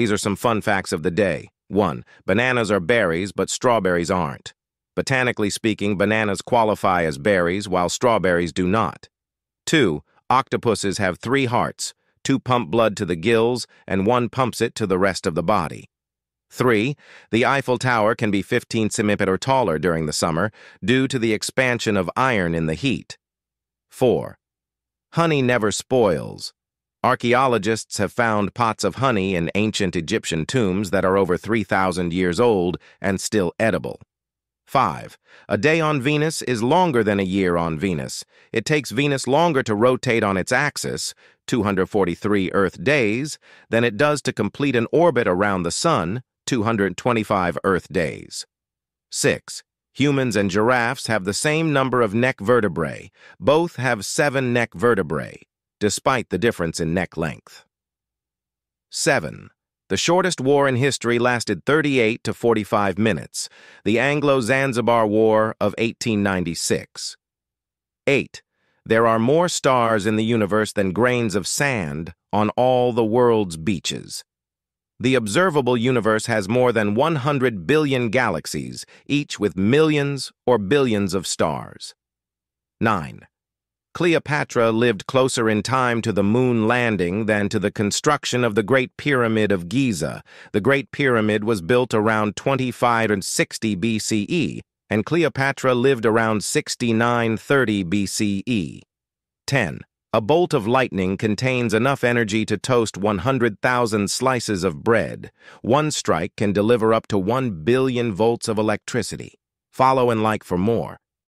These are some fun facts of the day. 1. Bananas are berries, but strawberries aren't. Botanically speaking, bananas qualify as berries, while strawberries do not. 2. Octopuses have three hearts. Two pump blood to the gills, and one pumps it to the rest of the body. 3. The Eiffel Tower can be 15 centimeters or taller during the summer due to the expansion of iron in the heat. 4. Honey never spoils. Archaeologists have found pots of honey in ancient Egyptian tombs that are over 3,000 years old and still edible. 5. A day on Venus is longer than a year on Venus. It takes Venus longer to rotate on its axis, 243 Earth days, than it does to complete an orbit around the Sun, 225 Earth days. 6. Humans and giraffes have the same number of neck vertebrae. Both have seven neck vertebrae, despite the difference in neck length. 7. The shortest war in history lasted 38 to 45 minutes, the Anglo-Zanzibar War of 1896. 8. There are more stars in the universe than grains of sand on all the world's beaches. The observable universe has more than 100 billion galaxies, each with millions or billions of stars. 9. Cleopatra lived closer in time to the moon landing than to the construction of the Great Pyramid of Giza. The Great Pyramid was built around 25 and 60 BCE, and Cleopatra lived around 6930 BCE. 10. A bolt of lightning contains enough energy to toast 100,000 slices of bread. One strike can deliver up to 1 billion volts of electricity. Follow and like for more.